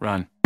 Run.